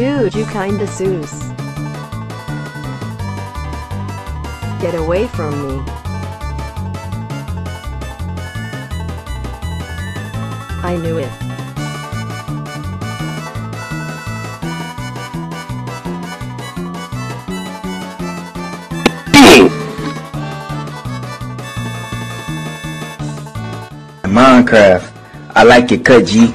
Dude, you kinda Zeus. Get away from me. I knew it. Minecraft. I like it, cut, G.